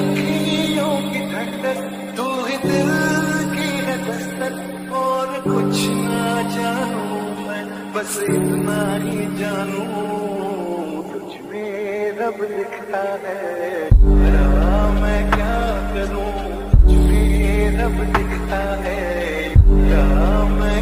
अखियों की धड़कन, तू ही दिल की है दस्तक, और कुछ ना जानू मैं, बस इतना ही जानू, तुझ में रब लिखता है। मैं क्या करूँ, तुझ में रब लिखता है। क्या मैं